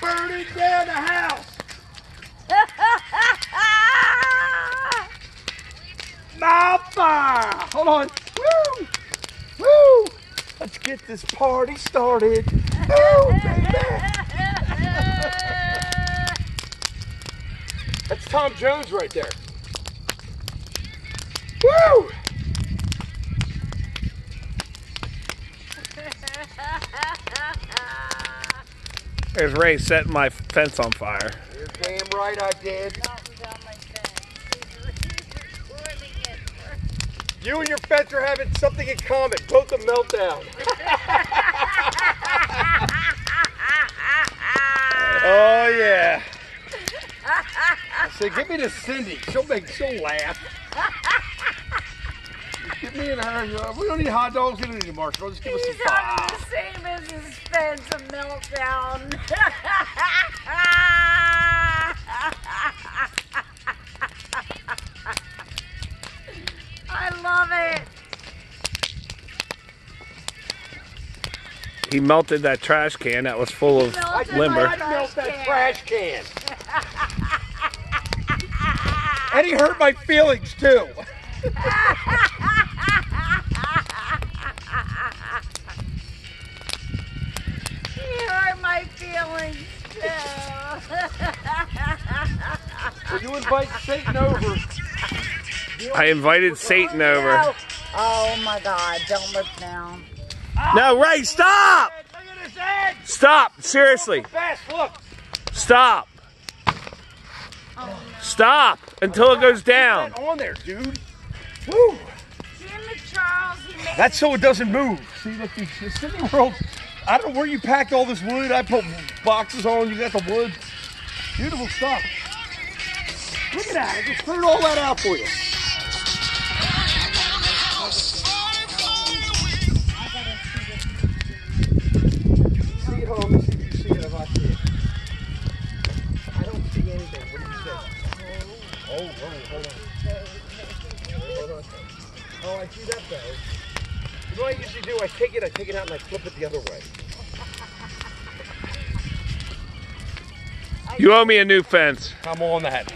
burning down the house. My fire. Hold on. Woo! Woo! Let's get this party started. Woo, baby. That's Tom Jones right there. Woo! There's Ray setting my fence on fire. You're damn right I did. You and your fence are having something in common. Both a meltdown. oh yeah. I said, give me to Cindy. She'll make. She'll laugh. Just Get me and her. Uh, we don't need hot dogs. We don't need marshmallows. Just give us some He's having fire. the same as his fence, a meltdown. I love it. He melted that trash can that was full of Melted my limber. I melt that trash trash can. and he hurt my feelings too. You hurt my feelings too. Will you invite Satan over? I invited Satan over. Oh, oh my God! Don't look down. No, Ray, stop! Look at his head. Stop! Seriously, Fast, look. stop! Stop until it goes down. On there, dude. Woo. Jim Charles, he That's so it doesn't move. See, look, the the City World. I don't know where you packed all this wood. I put boxes on. You got the wood. Beautiful stuff. Look at that. I just cleared all that out for you. See it home. Let's see if you see it if I see it. I don't see anything. What do you say? Oh, oh, hold on. Hold on. Oh, I see that though. You know what I usually do? I take it, I take it out, and I flip it the other way. You owe me a new fence. I'm on that.